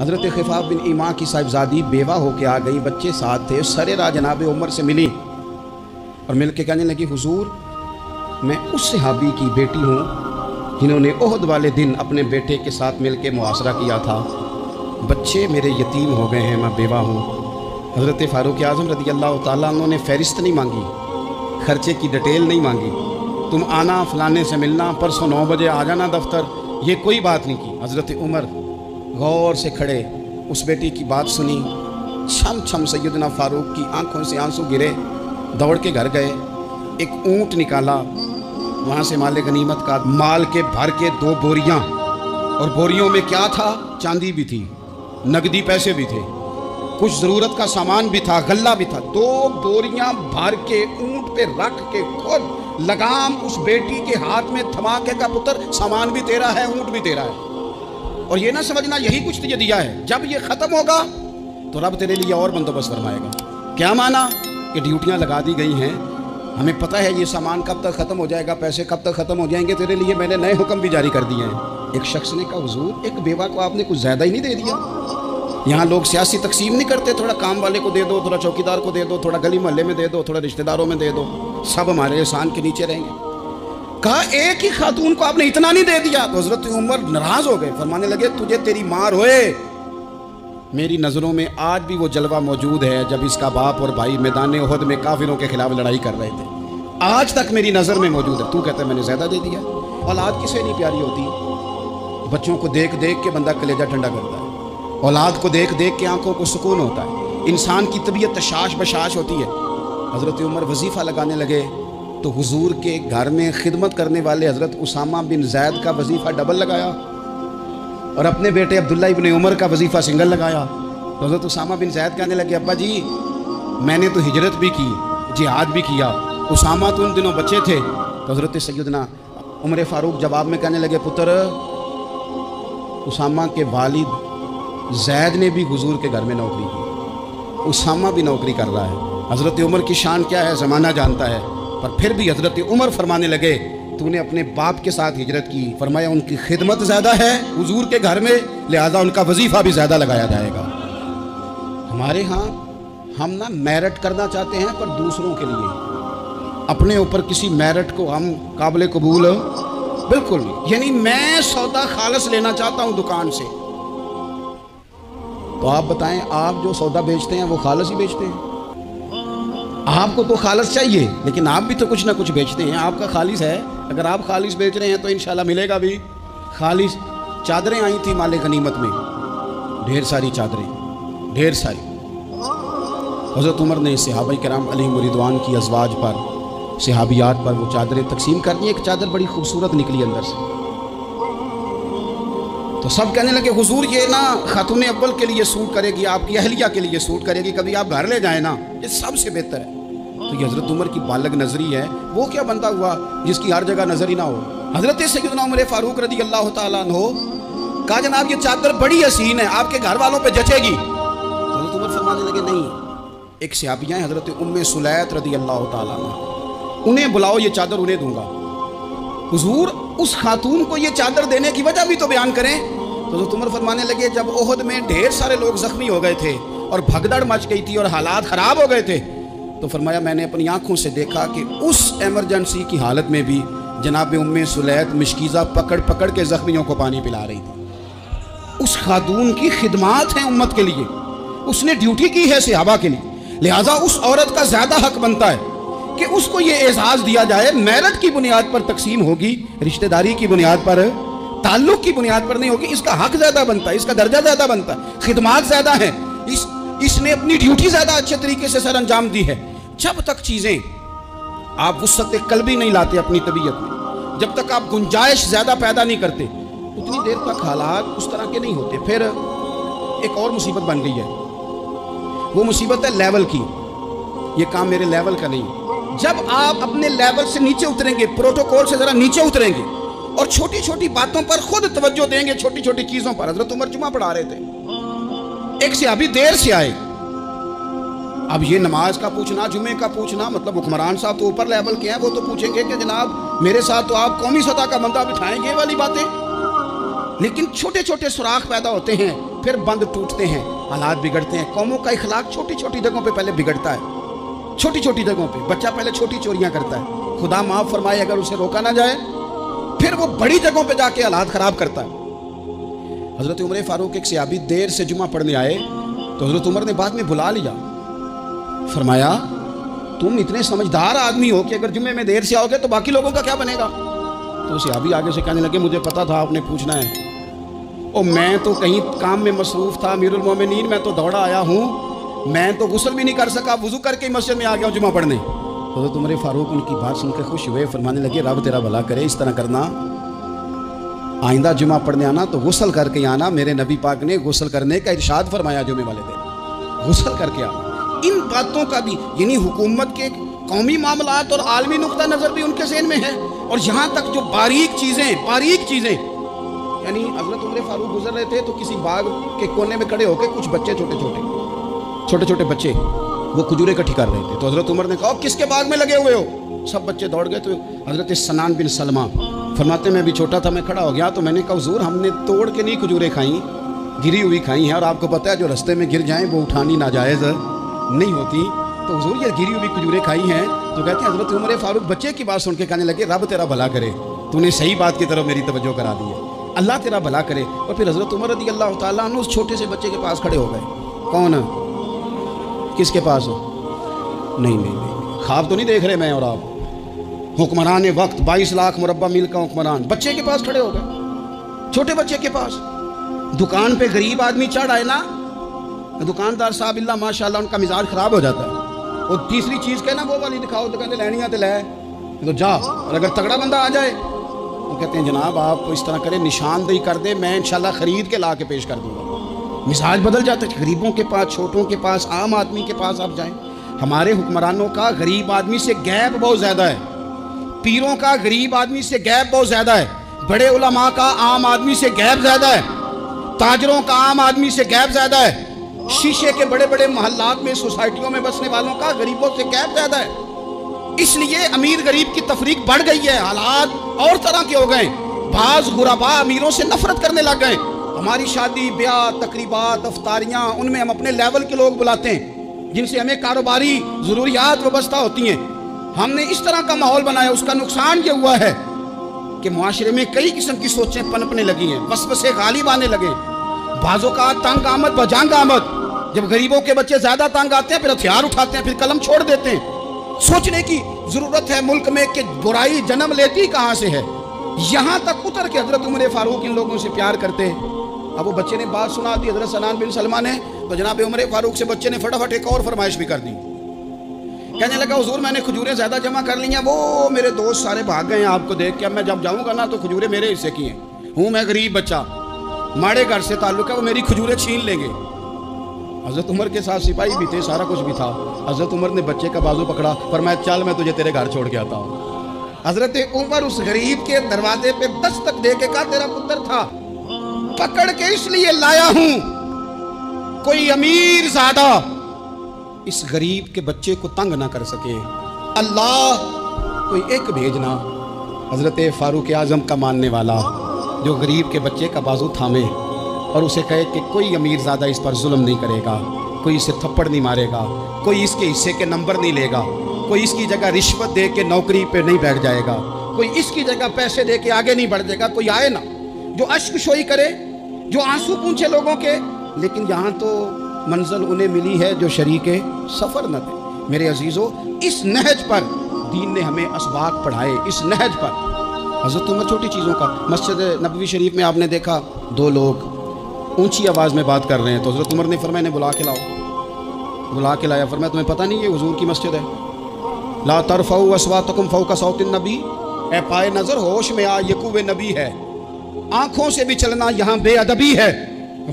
हज़रत खिफाब बिन ईमा की साहिबजादी बेवा होके आ गई, बच्चे साथ थे, सरे जनाब उमर से मिली और मिल के कहने लगी, हुजूर, मैं उस सहाबी की बेटी हूँ, जिन्होंने ओहद वाले दिन अपने बेटे के साथ मिल के मुआसरा किया था। बच्चे मेरे यतीम हो गए हैं, मैं बेवा हूँ। हज़रत फ़ारूक आज़म रदी अल्लाह तु ने फ़हरिस्त नहीं मांगी, खर्चे की डिटेल नहीं मांगी। तुम आना फलाने से मिलना, परसों नौ बजे आ जाना दफ्तर, ये कोई बात नहीं की। हज़रत उमर गौर से खड़े, उस बेटी की बात सुनी। छम छम सैदना फारूक की आँखों से आँसू गिरे। दौड़ के घर गए। एक ऊँट निकाला। वहाँ से माल गनीमत का माल के भर के दो बोरियाँ। और बोरियों में क्या था? चांदी भी थी नकदी पैसे भी थे, कुछ ज़रूरत का सामान भी था, गल्ला भी था। दो बोरियाँ भर के ऊँट पे रख के खुद लगाम उस बेटी के हाथ में थमाके का पुत्र। सामान भी तेरा है, ऊँट भी तेरा है। और ये ना समझना, यही कुछ तुझे दिया है। जब ये ख़त्म होगा तो रब तेरे लिए और बंदोबस्त फरमाएगा। क्या माना कि ड्यूटियाँ लगा दी गई हैं? हमें पता है ये सामान कब तक ख़त्म हो जाएगा, पैसे कब तक ख़त्म हो जाएँगे, तेरे लिए मैंने नए हुक्म भी जारी कर दिए हैं। एक शख्स ने कहा, हुजूर, एक बेवा को आपने कुछ ज़्यादा ही नहीं दे दिया। यहाँ लोग सियासी तकसीम नहीं करते, थोड़ा काम वाले को दे दो, थोड़ा चौकीदार को दे दो, थोड़ा गली मोहल्ले में दे दो, थोड़ा रिश्तेदारों में दे दो। सब हमारे एहसान के नीचे रहेंगे। कहा एक ही खातून को आपने इतना नहीं दे दिया? तो हज़रत उमर नाराज़ हो गए, फरमाने लगे, तुझे तेरी मार होए। मेरी नज़रों में आज भी वो जलवा मौजूद है, जब इसका बाप और भाई मैदान उहद में काफिरों के खिलाफ लड़ाई कर रहे थे। आज तक मेरी नज़र में मौजूद है। तू कहता है, मैंने ज़्यादा दे दिया। औलाद किसे नहीं प्यारी होती? बच्चों को देख देख के बंदा कलेजा ठंडा करता है। औलाद को देख देख के आँखों को सुकून होता है। इंसान की तबीयत तशाश बशाश होती है। हज़रत उमर वजीफ़ा लगाने लगे तो हुजूर के घर में खिदमत करने वाले हज़रत उसामा बिन जैद का वजीफ़ा डबल लगाया और अपने बेटे अब्दुल्ला इबन उमर का वजीफ़ा सिंगल लगाया। तो हज़रत उसामा बिन जैद कहने लगे, अब्बा जी, मैंने तो हिजरत भी की, जिहाद भी किया। उसामा तो उन दिनों बच्चे थे। तो हज़रत सैदना उमर फ़ारूक जवाब में कहने लगे, पुत्र, उसामा के वालिद जैद ने भी हुजूर के घर में नौकरी की। उसामा भी नौकरी कर रहा है। हज़रत उमर की शान क्या है, ज़माना जानता है। पर फिर भी हज़रत उमर फरमाने लगे, तूने अपने बाप के साथ हिजरत की। फरमाया, उनकी खिदमत ज़्यादा है हजूर के घर में, लिहाजा उनका वजीफ़ा भी ज़्यादा लगाया जाएगा। हमारे यहाँ हम ना मेरिट करना चाहते हैं, पर दूसरों के लिए। अपने ऊपर किसी मेरिट को हम काबिल कबूल बिल्कुल यानी मैं सौदा खालस लेना चाहता हूँ दुकान से। तो आप बताएँ, आप जो सौदा बेचते हैं, वो खालस ही बेचते हैं? आपको तो खालिश चाहिए? लेकिन आप भी तो कुछ ना कुछ बेचते हैं। आपका खालिश है। अगर आप खालिश बेच रहे हैं तो इन मिलेगा भी। खालिश चादरें आई थी माले गनीमत में। ढेर सारी चादरें। ढेर सारी। हज़रत उमर ने सिहाबा कराम अली मुरिदवान की अजवाज पर, सिहाबियात पर वो चादरें तकसीम कर दी। एक चादर बड़ी खूबसूरत निकली अंदर से। तो सब कहने लगे, हुजूर, ये ना खातून अव्वल के लिए सूट करेगी, आपकी अहलिया के लिए सूट करेगी। कभी आप घर ले जाए ना, ये सबसे बेहतर है। तो ये हज़रत उमर की बालग नजरी है, वो क्या बनता हुआ जिसकी हर जगह नज़र ही ना हो? हज़रत सैदना उमर फ़ारूक रदी अल्लाह हो कहा, जनाब, ये चादर बड़ी हसीन है, आपके घर वालों पर जचेगी। हज़रत उमर फरमाने लगे, नहीं। एक सियाबियाँ हज़रत उम सुलैत रदी अल्लाह उन्हें बुलाओ, ये चादर उन्हें दूँगा। हुजूर, उस खातून को ये चादर देने की वजह भी तो बयान करें। तो उमर फरमाने लगे, जब ओहद में ढेर सारे लोग जख्मी हो गए थे और भगदड़ मच गई थी और हालात ख़राब हो गए थे तो फरमाया, मैंने अपनी आँखों से देखा कि उस एमरजेंसी की हालत में भी जनाब उम्म सुलैत मिशकीज़ा पकड़ पकड़ के ज़ख्मियों को पानी पिला रही थी। उस खातून की खिदमात हैं उम्मत के लिए। उसने ड्यूटी की है सिहाबा के लिए। लिहाजा उस औरत का ज़्यादा हक बनता है कि उसको ये एजाज़ दिया जाए, मेरठ की बुनियाद पर तकसीम होगी, रिश्तेदारी की बुनियाद पर, ताल्लुक की बुनियाद पर नहीं होगी, इसका हक ज़्यादा बनता है, इसका दर्जा ज़्यादा बनता है, खिदमात ज़्यादा है। इस, इसने अपनी ड्यूटी ज़्यादा अच्छे तरीके से सर अंजाम दी है। जब तक चीज़ें आप वसत कल भी नहीं लाते अपनी तबीयत में, जब तक आप गुंजाइश ज़्यादा पैदा नहीं करते, उतनी देर तक हालात उस तरह के नहीं होते। फिर एक और मुसीबत बन गई है। वो मुसीबत है लेवल की। ये काम मेरे लेवल का नहीं जब आप अपने लेवल से नीचे उतरेंगे, प्रोटोकॉल से जरा नीचे उतरेंगे और छोटी छोटी बातों पर खुद तवज्जो देंगे छोटी छोटी चीज़ों पर। हज़रत उमर जुमा पढ़ा रहे थे। एक से अभी देर से आए। अब ये नमाज़ का पूछना, जुमे का पूछना मतलब हुक्मरान साहब तो ऊपर लेवल के हैं, वो तो पूछेंगे कि जनाब, मेरे साथ तो आप कौमी सतह का बंदा बिठाएँगे वाली बातें? लेकिन छोटे छोटे सुराख पैदा होते हैं, फिर बंद टूटते हैं, हालात बिगड़ते हैं, कौमों का इखलाक छोटी छोटी जगहों पर पहले बिगड़ता है छोटी छोटी जगहों पर बच्चा पहले छोटी चोरियाँ करता है, खुदा माफ़ फरमाए, अगर उसे रोका ना जाए, फिर वो बड़ी जगहों पर जाके हालात खराब करता है। हज़रत उमर फारूक एक सियाबी देर से जुमा पढ़ने आए तो हज़रत उमर ने बाद में बुला लिया फरमाया, तुम इतने समझदार आदमी हो कि अगर जुम्मे में देर से आओगे तो बाकी लोगों का क्या बनेगा? तो सियाबी आगे से कहने लगे, मुझे पता था, आपने पूछना है। ओ, मैं तो कहीं काम में मसरूफ था मीरुल मोमिनीन मैं तो दौड़ा आया हूँ। मैं तो गुसल भी नहीं कर सका वज़ू करके मस्जिद में आ गया जुमा पढ़ने। तो तुम्हारे फारूक उनकी बात सुनकर खुश हुए, फरमाने लगे, रब तेरा भला करे, इस तरह करना। आइंदा जुमा पढ़ने आना तो गुसल करके आना, मेरे नबी पाक ने गुसल करने का इरशाद फरमाया जुमे वाले दिन। गुसल करके आना। इन बातों का भी, यानी हुकूमत के कौमी मामला और आलमी नुकता नज़र भी उनके जहन में है। और यहाँ तक जो बारीक चीज़ें बारीक चीज़ें, यानी हज़रत उम्र फारूक गुजर रहे थे तो किसी बाग के कोने में खड़े होकर कुछ बच्चे छोटे छोटे छोटे छोटे बच्चे, वो खजूरें इकट्ठी कर रहे थे। तो हज़रत उमर ने कहा किसके बाग में लगे हुए हो? सब बच्चे दौड़ गए तो हज़रत सनान बिन सलमा फरमाते, मैं भी छोटा था, मैं खड़ा हो गया तो मैंने कहा, हजूर, हमने तोड़ के नहीं खजूरें खाई, गिरी हुई खाई हैं, और आपको पता है, जो रस्ते में गिर जाएँ, वो उठानी नाजायज़ नहीं होती। तो हजूर ये गिरी हुई खजूरें खाई हैं तो कहते हैं, हज़रत उमर फारूक बच्चे की बात सुन के कहने लगे, रब तेरा भला करे, तूने सही बात की तरफ़ मेरी तवज्जो करा दी है। अल्लाह तेरा भला करे। और फिर हज़रत उमर रदी अल्लाह तु उस छोटे से बच्चे के पास खड़े हो गए। कौन? किसके पास हो? नहीं नहीं नहीं ख्वाब तो नहीं देख रहे मैं और आप। हुक्मरान वक्त, बाईस लाख मुरबा मील का हुक्मरान बच्चे के पास खड़े हो गए। छोटे बच्चे के पास। दुकान पे गरीब आदमी चढ़ आए ना दुकानदार साहब इल्ला, माशाल्लाह, उनका मिजाज खराब हो जाता है। और तीसरी चीज़ कहना वो वाली दिखाओ तो कहते, लैनिया तो लै। तो जा, और अगर तगड़ा बंदा आ जाए। तो कहते हैं, जनाब, आप इस तरह करें, निशानदेही कर दे, मैं इंशाल्लाह ख़रीद के ला के पेश कर दूँगा। मिजाज बदल जाता है, गरीबों के पास, छोटों के पास, आम आदमी के पास आप जाएँ। हमारे हुक्मरानों का गरीब आदमी से गैप बहुत ज़्यादा है। पीरों का गरीब आदमी से गैप बहुत ज़्यादा है। बड़े उलमा का आम आदमी से गैप ज़्यादा है। ताजरों का आम आदमी से गैप ज़्यादा है। शीशे के बड़े बड़े मोहल्लात में, सोसाइटियों में बसने वालों का गरीबों से गैप ज़्यादा है। इसलिए अमीर गरीब की तफरीक बढ़ गई है, हालात और तरह के हो गए। बाज गुराबा अमीरों से नफरत करने लग गए। हमारी शादी, ब्याह तकरीबा अफ्तारियाँ, उनमें हम अपने लेवल के लोग बुलाते हैं, जिनसे हमें कारोबारी ज़रूरियात व्यवस्था होती हैं। हमने इस तरह का माहौल बनाया, उसका नुकसान ये हुआ है कि माशरे में कई किस्म की सोचें पनपने लगी हैं बस बसे गालिब आने लगे। बाजों का तंग आमद, बजांग आमद। जब गरीबों के बच्चे ज़्यादा तंग आते हैं, फिर हथियार उठाते हैं, फिर कलम छोड़ देते हैं। सोचने की ज़रूरत है मुल्क में कि बुराई जन्म लेती कहाँ से है। यहाँ तक उतर के हज़रत उमर फारूक इन लोगों से प्यार करते हैं। अब वो बच्चे ने बात सुना दी, हज़रत सनान बिन सलमान ने तो जनाब उमर फारूक से बच्चे ने फटाफट एक और फरमाइश भी कर दी। कहने लगा, हजूर, मैंने खजूरें ज़्यादा जमा कर ली हैं। वो मेरे दोस्त सारे भाग गए हैं आपको देख के। अब मैं जब जाऊँगा ना तो खजूरें मेरे हिस्से की हैं। हूँ मैं गरीब बच्चा। माड़े घर से ताल्लुक है, वो मेरी खजूरें छीन लेंगे। हज़रत उमर के साथ सिपाही भी थे, सारा कुछ भी था। हज़रत उमर ने बच्चे का बाजू पकड़ा, पर मैं चल, मैं तुझे तेरे घर छोड़ के आता हूँ। हज़रत उमर उस गरीब के दरवाजे पे दस्तक दे के कहा, तेरा पुत्र था। पकड़ के इसलिए लाया हूँ। कोई अमीर ज़्यादा इस गरीब के बच्चे को तंग ना कर सके। अल्लाह कोई एक भेजना, हज़रत फारूक आज़म का मानने वाला, जो गरीब के बच्चे का बाजू थामे। और उसे कहे कि कोई अमीर ज़्यादा इस पर जुल्म नहीं करेगा, कोई इसे थप्पड़ नहीं मारेगा, कोई इसके हिस्से के नंबर नहीं लेगा, कोई इसकी जगह रिश्वत दे के नौकरी पे नहीं बैठ जाएगा, कोई इसकी जगह पैसे दे के आगे नहीं बढ़ जाएगा कोई आए ना, जो अश्क शोई करे, जो आँसू पूछे लोगों के। लेकिन यहाँ तो मंजिल उन्हें मिली है जो शरीक सफ़र न थे मेरे अजीज़ों, इस नहज पर दीन ने हमें इसबाक पढ़ाए, इस नहज पर। हज़रत उमर छोटी चीज़ों का, मस्जिद नबवी शरीफ में आपने देखा, दो लोग ऊँची आवाज़ में बात कर रहे हैं। तो हज़रत उमर ने फरमाया ने बुला के लाओ। बुला के लाया। फरमाया, तुम्हें पता नहीं ये हजूर की मस्जिद है? ला तरफ़ाऊ असवा तकुम फ़ाऊ का सौतिन नबी। ए पाए नज़र, होश में आ यकूब नबी है। आँखों से भी चलना यहाँ बेअदबी है।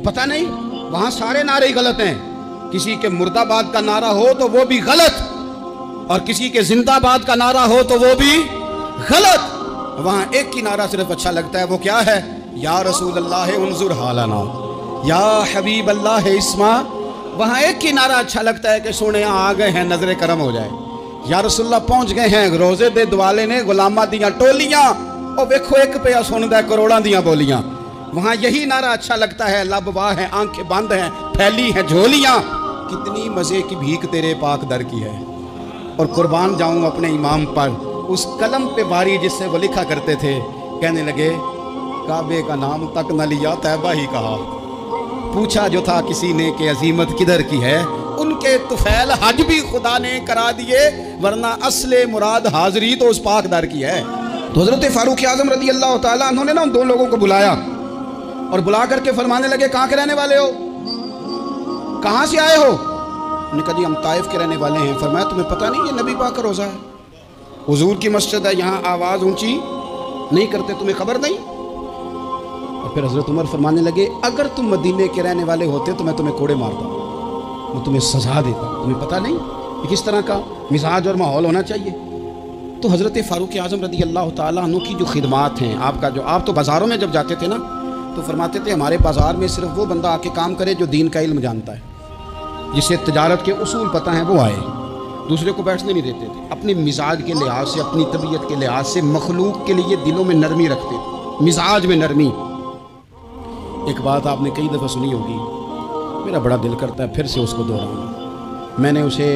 पता नहीं, वहाँ सारे नारे गलत हैं। किसी के मुर्दाबाद का नारा हो तो वो भी गलत, और किसी के जिंदाबाद का नारा हो तो वो भी गलत। वहाँ एक की नारा सिर्फ़ अच्छा लगता है, वो क्या है? या रसूल अल्लाह उनजुर हालाना या हबीब अल्लाह है इसमा। वहाँ एक ही नारा अच्छा लगता है कि सोने आ गए हैं, नज़र करम हो जाए। या रसुल्ला पहुँच गए हैं, रोज़े दे दुआले ने गुलामा दियाँ टोलियाँ, और वेखो एक पे सुनता करोड़ा दियाँ बोलियाँ। वहाँ यही नारा अच्छा लगता है, लब वाह है, आँखें बंद हैं, फैली हैं झोलियाँ। कितनी मज़े की भीख तेरे पाक दर की है। और कुर्बान जाऊँ अपने इमाम पर। उस कलम पे बारी जिससे वो लिखा करते थे, कहने लगे, काबे का नाम तक न लिया, तैबा ही कहा। पूछा जो था किसी ने कि अजीमत किधर की है, उनके तुफैल हज भी खुदा ने करा दिए, वरना असले मुराद हाजरी तो उस पाकदार की है। तो हज़रत फारूक आज़म रदी अल्लाह तुमने ना उन दो लोगों को बुलाया और बुला करके फरमाने लगे, कहाँ के रहने वाले हो? कहाँ से आए हो? उन्होंने कहा, जी, हम ताइफ के रहने वाले हैं। फरमाया, तुम्हें पता नहीं ये नबी पाक रोज़ा है? हजूर की मस्जिद है, यहाँ आवाज़ ऊँची नहीं करते, तुम्हें खबर नहीं? फिर हज़रत उमर फरमाने लगे, अगर तुम मदीने के रहने वाले होते तो मैं तुम्हें कोड़े मारता। मैं तुम्हें सजा देता। तुम्हें पता नहीं किस तरह का मिजाज और माहौल होना चाहिए। तो हज़रत फ़ारूक आज़म रदी अल्लाह तु की जो खिदमात हैं, आपका जो आप तो बाज़ारों में जब जाते थे ना तो फरमाते थे, हमारे बाज़ार में सिर्फ़ वो बंदा आके काम करे जो दीन का इल्म जानता है, जिसे तजारत के असूल पता है, वो आए। दूसरे को बैठने नहीं देते थे। अपने मिजाज के लिहाज से, अपनी तबीयत के लिहाज से, मखलूक के लिए दिलों में नरमी रखते थे। मिजाज में नरमी। एक बात आपने कई दफ़ा सुनी होगी। मेरा बड़ा दिल करता है फिर से उसको दोहराऊँ। मैंने उसे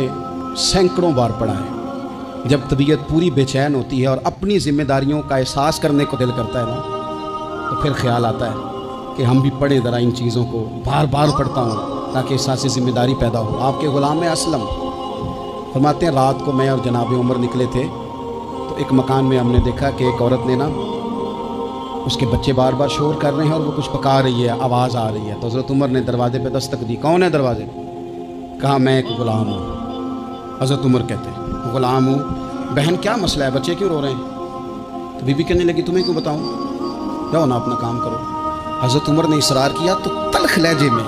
सैकड़ों बार पढ़ा है। जब तबीयत पूरी बेचैन होती है और अपनी जिम्मेदारियों का एहसास करने को दिल करता है ना तो फिर ख्याल आता है कि हम भी पढ़ें ज़रा इन चीज़ों को। बार बार पढ़ता हूँ ताकि एहसास ज़िम्मेदारी पैदा हो। आपके ग़ुलाम असलम, फरमाते हैं, रात को मैं और जनाब उमर निकले थे तो एक मकान में हमने देखा कि एक औरत ने ना उसके बच्चे बार बार शोर कर रहे हैं और वो कुछ पका रही है, आवाज़ आ रही है। तो हज़रत उमर ने दरवाजे पे दस्तक दी। कौन है दरवाजे? कहा, मैं एक ग़ुलाम हूँ। हज़रत उमर कहते हैं, ग़ुलाम हूँ? बहन, क्या मसला है? बच्चे क्यों रो रहे हैं? तो बीबी कहने लगी, तुम्हें क्यों बताऊँ? जाओ ना, अपना काम करो। हज़रत उमर ने इसरार किया तो तलख लहजे में,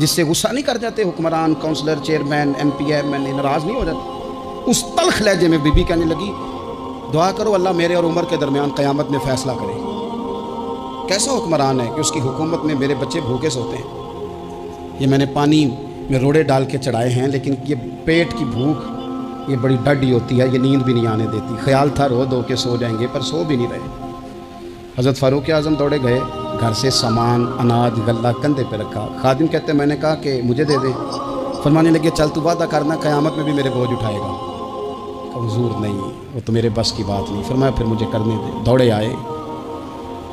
जिससे गुस्सा नहीं कर जाते हुक्मरान, councillor, chairman M P M N नाराज़ नहीं हो जाते। उस तलख लहजे में बीबी कहने लगी, दुआ करो अल्लाह मेरे और उमर के दरमियान क़यामत में फ़ैसला करे। कैसा हुक्मरान है कि उसकी हुकूमत में मेरे बच्चे भूखे सोते हैं? ये मैंने पानी में रोड़े डाल के चढ़ाए हैं, लेकिन ये पेट की भूख, ये बड़ी डडी होती है, ये नींद भी नहीं आने देती। ख्याल था रो दो के सो जाएँगे, पर सो भी नहीं रहे। हज़रत फ़ारूक आज़म दौड़े गए, घर से सामान, अनाज, गल्ला कंधे पे रखा। खादिम कहते, मैंने कहा कि मुझे दे दे। फरमाने लगे, चल तू वादा करना क़यामत में भी मेरे बोझ उठाएगा। कमज़ोर नहीं, वो तो मेरे बस की बात नहीं। फरमाया, फिर मुझे करने दे। दौड़े आए।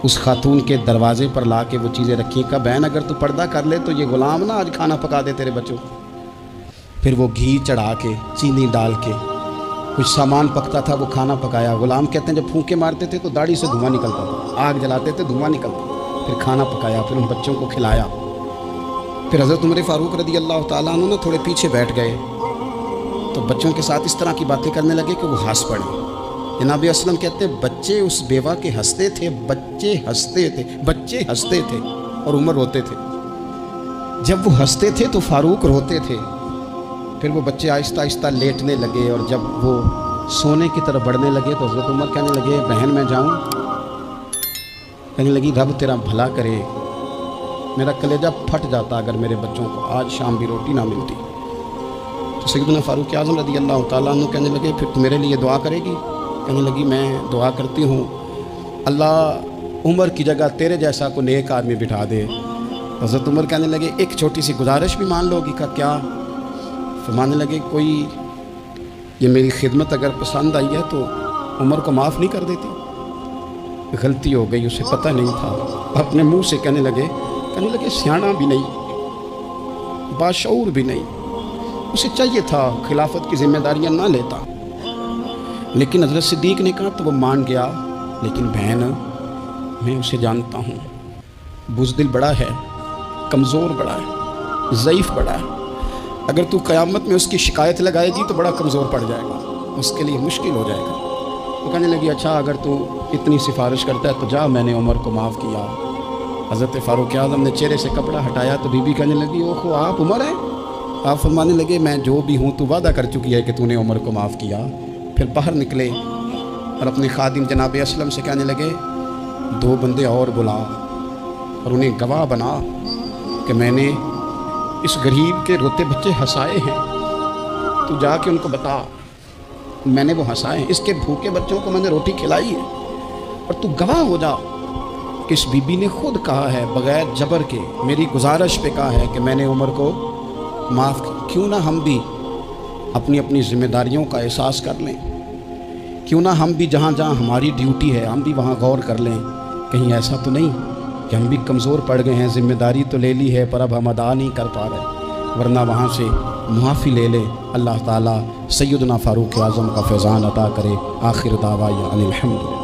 उस खातून के दरवाजे पर ला के वो चीज़ें रखी का बहन, अगर तू पर्दा कर ले तो ये गुलाम ना आज खाना पका दे तेरे बच्चों। फिर वो घी चढ़ा के, चीनी डाल के, कुछ सामान पकता था, वो खाना पकाया। गुलाम कहते हैं, जब फूके मारते थे तो दाढ़ी से धुआँ निकलता था, आग जलाते थे धुआँ निकलता फिर खाना पकाया, फिर उन बच्चों को खिलाया। फिर हज़रत उमर फ़ारूक रदी अल्लाह तुम ना थोड़े पीछे बैठ गए। तो बच्चों के साथ इस तरह की बातें करने लगे कि वो हंस पड़े। जनाब असलम कहते हैं, बच्चे उस बेवा के हँसते थे, बच्चे हँसते थे, बच्चे हँसते थे और उमर रोते थे। जब वो हँसते थे तो फारूक रोते थे। फिर वो बच्चे आहिस्ता आहिस्ता लेटने लगे और जब वो सोने की तरफ़ बढ़ने लगे तो हज़रत उमर कहने लगे, बहन, मैं जाऊँ? कहने लगी, रब तेरा भला करे। मेरा कलेजा फट जाता अगर मेरे बच्चों को आज शाम भी रोटी ना मिलती। तो सैदना फ़ारूक आज़म रदी अल्लाह तु कहने लगे, फिर तो मेरे लिए दुआ करेगी? कहने लगी, मैं दुआ करती हूँ, अल्लाह उम्र की जगह तेरे जैसा को नेक आदमी बिठा दे। हज़रत उमर कहने लगे, एक छोटी सी गुजारिश भी मान लोगी का क्या? फरमाने लगे, कोई, ये मेरी खिदमत अगर पसंद आई है तो उम्र को माफ़ नहीं कर देती। गलती हो गई, उसे पता नहीं था। अपने मुँह से कहने लगे कहने लगे, सियाणा भी नहीं, बाशूर भी नहीं, उसे चाहिए था खिलाफत की जिम्मेदारियाँ ना लेता। लेकिन हज़रत सिद्दीक ने कहा तो वो मान गया। लेकिन बहन, मैं उसे जानता हूँ। बुजदिल बड़ा है, कमज़ोर बड़ा है, ज़यीफ़ बड़ा है। अगर तू क़यामत में उसकी शिकायत लगाएगी तो बड़ा कमज़ोर पड़ जाएगा। उसके लिए मुश्किल हो जाएगा। तो कहने लगी अच्छा अगर तू इतनी सिफारिश करता है तो जा, मैंने उमर को माफ़ किया। हज़रत फ़ारूक आज़म ने चेहरे से कपड़ा हटाया तो बीबी कहने लगी, ओहो, आप उमर हैं? आप फरमाने लगे, मैं जो भी हूँ, तू वादा कर चुकी है कि तूने उमर को माफ़ किया। फिर बाहर निकले और अपने खादिम जनाब असलम से कहने लगे, दो बंदे और बुला और उन्हें गवाह बना कि मैंने इस गरीब के रोते बच्चे हंसाए हैं। तो जाके उनको बता, मैंने वो हंसाए इसके भूखे बच्चों को मैंने रोटी खिलाई है और तू गवाह हो जा कि इस बीबी ने खुद कहा है, बग़ैर जबर के मेरी गुजारिश पे कहा है कि मैंने उम्र को माफ़ क्यों ना हम भी अपनी अपनी ज़िम्मेदारियों का एहसास कर लें। क्यों ना हम भी जहाँ जहाँ हमारी ड्यूटी है, हम भी वहाँ गौर कर लें। कहीं ऐसा तो नहीं कि हम भी कमज़ोर पड़ गए हैं, ज़िम्मेदारी तो ले ली है, पर अब हम अदा नहीं कर पा रहे। वरना वहाँ से मुआफ़ी ले लें। अल्लाह ताला सैदना फ़ारूक आज़म का फैज़ान अता करे। आखिर दावा या अनिलहमद